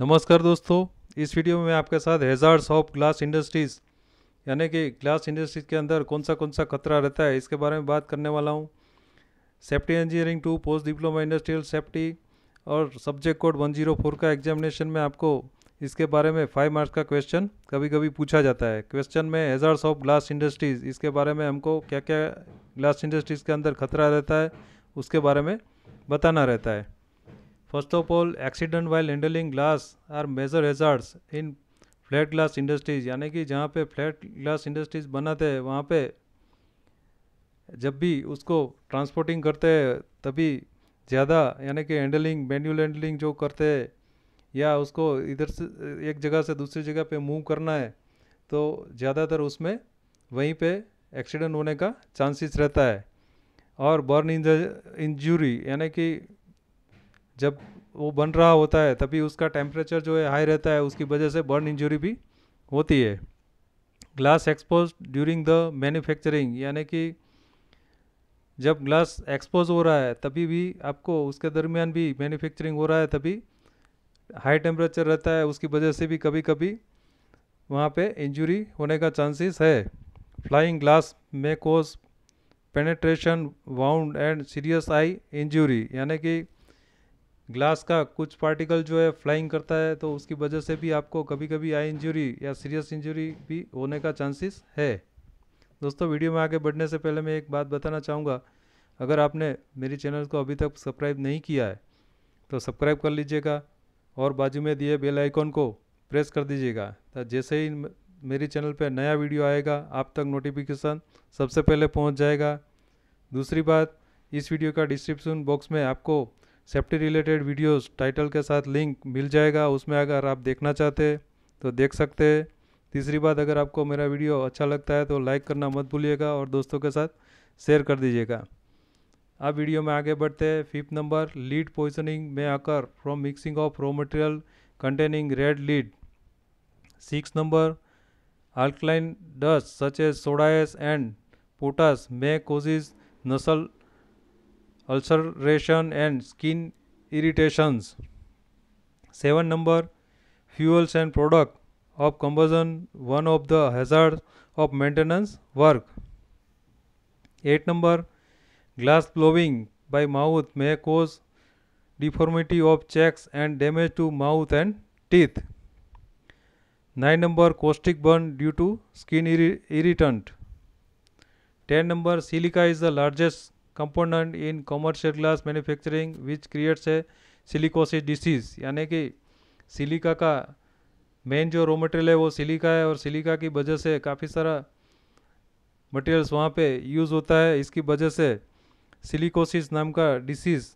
नमस्कार दोस्तों, इस वीडियो में मैं आपके साथ हेजार्ड्स ऑफ़ ग्लास इंडस्ट्रीज़ यानी कि ग्लास इंडस्ट्रीज़ के अंदर कौन सा कौन सा खतरा रहता है, इसके बारे में बात करने वाला हूँ। Safety engineering to post diploma industrial safety और सब्जेक्ट कोड 104 का एग्जामिनेशन में आपको इसके बारे में फाइव मार्क्स का क्वेश्चन कभी कभी पूछा जाता है। क्वेश्चन में हेजार्ड्स ऑफ़ ग्लास इंडस्ट्रीज़ इसके बारे में हमको क्या क्या ग्लास इंडस्ट्रीज़ के अंदर खतरा रहता है, उसके बारे में बताना रहता है। First of all, accident while handling glass are major hazards in flat glass industries यानी कि जहाँ पे फ्लैट ग्लास इंडस्ट्रीज़ बनाते हैं वहाँ पे जब भी उसको ट्रांसपोर्टिंग करते हैं तभी ज़्यादा यानी कि हैंडलिंग मैन्युअल हैंडलिंग जो करते हैं या उसको इधर से एक जगह से दूसरी जगह पे मूव करना है तो ज़्यादातर उसमें वहीं पे एक्सीडेंट होने का चांसेस रहता है। और बर्न इंजरी यानी कि जब वो बन रहा होता है, तभी उसका टेम्परेचर जो है हाई रहता है, उसकी वजह से बर्न इंजरी भी होती है। Glass expose during the manufacturing यानी कि जब ग्लास एक्सपोज हो रहा है, तभी भी आपको उसके दरमियान भी मैन्युफैक्चरिंग हो रहा है, तभी हाई टेम्परेचर रहता है, उसकी वजह से भी कभी कभी वहाँ पे इंजरी होने का चांसेस है। फ्लाइंग ग्लास में cause penetration wound and serious eye injury यानी कि ग्लास का कुछ पार्टिकल जो है फ्लाइंग करता है तो उसकी वजह से भी आपको कभी कभी आई इंजरी या सीरियस इंजरी भी होने का चांसेस है। दोस्तों, वीडियो में आगे बढ़ने से पहले मैं एक बात बताना चाहूँगा। अगर आपने मेरी चैनल को अभी तक सब्सक्राइब नहीं किया है तो सब्सक्राइब कर लीजिएगा और बाजू में दिए बेल आइकॉन को प्रेस कर दीजिएगा जैसे ही मेरी चैनल पर नया वीडियो आएगा, आप तक नोटिफिकेशन सबसे पहले पहुँच जाएगा। दूसरी बात, इस वीडियो का डिस्क्रिप्शन बॉक्स में आपको सेफ्टी रिलेटेड वीडियोस, टाइटल के साथ लिंक मिल जाएगा, उसमें अगर आप देखना चाहते तो देख सकते। हैं तीसरी बात, अगर आपको मेरा वीडियो अच्छा लगता है तो लाइक करना मत भूलिएगा और दोस्तों के साथ शेयर कर दीजिएगा। अब वीडियो में आगे बढ़ते हैं। फिफ्थ नंबर, लीड पॉइजनिंग में आकर from mixing of raw material containing red lead six number dust such as soda ash and potash may causes nasal ulceration and skin irritations. 7 number fuels and product of combustion one of the hazards of maintenance work. 8 number glass blowing by mouth may cause deformity of checks and damage to mouth and teeth. 9 number caustic burn due to skin irri irritant. 10 number silica is the largest component in commercial glass manufacturing, which creates a silicosis disease यानी कि silica का main जो raw material है वो silica है और silica की वजह से काफ़ी सारा मटेरियल्स वहाँ पे यूज़ होता है। इसकी वजह से सिलिकोसिस नाम का डिसीज़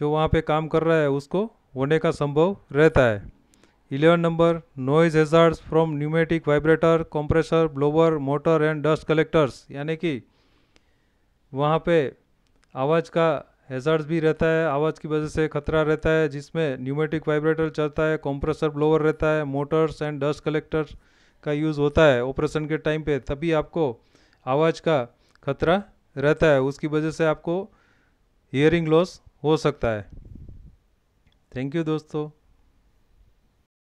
जो वहाँ पे काम कर रहा है, उसको होने का संभव रहता है। Eleven number noise hazards from pneumatic vibrator compressor blower motor and dust collectors यानी कि वहाँ पे आवाज़ का हेजार्ड्स भी रहता है, आवाज़ की वजह से खतरा रहता है, जिसमें न्यूमेटिक वाइब्रेटर चलता है कंप्रेसर ब्लोअर रहता है मोटर्स एंड डस्ट कलेक्टर का यूज़ होता है ऑपरेशन के टाइम पे, तभी आपको आवाज़ का खतरा रहता है। उसकी वजह से आपको हियरिंग लॉस हो सकता है। थैंक यू दोस्तों।